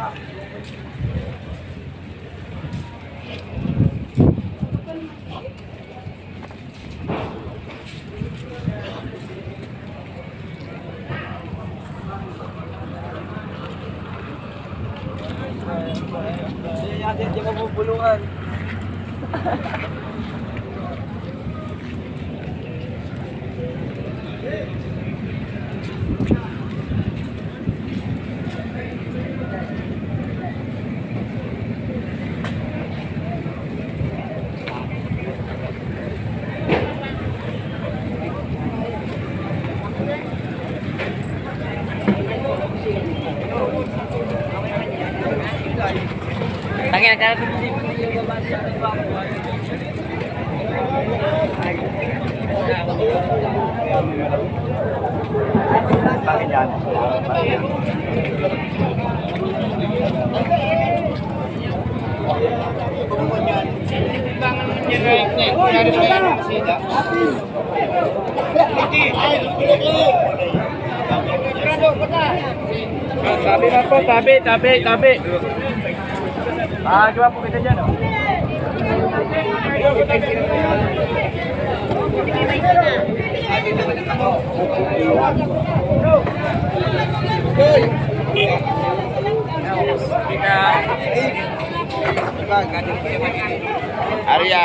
Hindi natin, hindi ka bubulungan. Tabi na po, tabi, tabi, tabi. Ah, coba pukul dong. Arya.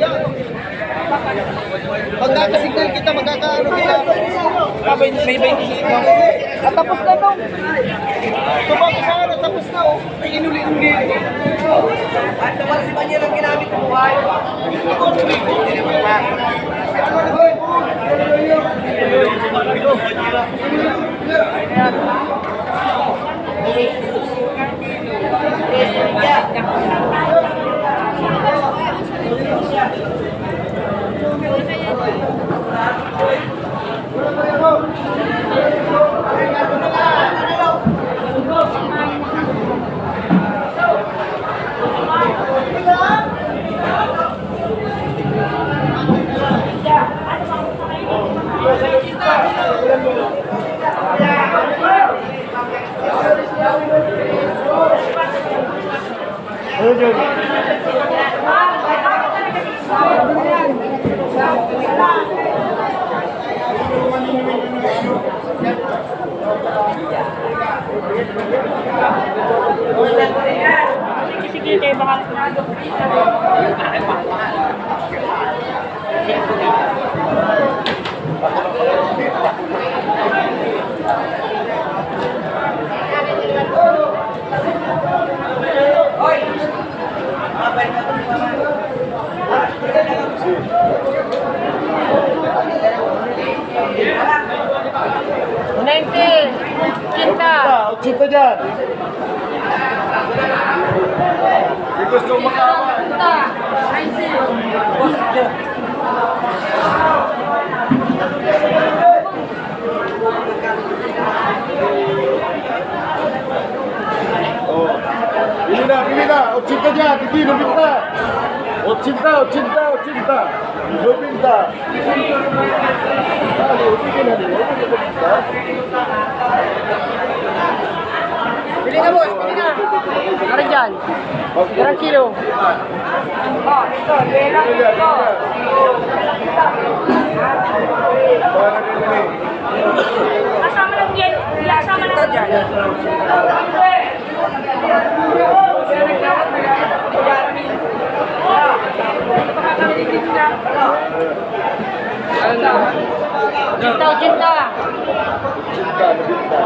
yun. Magkakasignal kita, magkakaano kita. Ah, may 25. At tapos na to. Tubak sa ano, tapos na oh. Ay, inuli-uli. At naman si Banyan ang ginamit mo, buhay. Sige, sige, baka Ninety, kita. Chito dyan. Hindi gusto makawa. Kita, ninety. ఇది రవిత వచ్చిందా వచ్చిందా వచ్చిందా రవిందా Pilih bos, pilih na. Orang jalan. Orang kilo. Asal menang. Cinta, cinta. Ochinta, nabinta.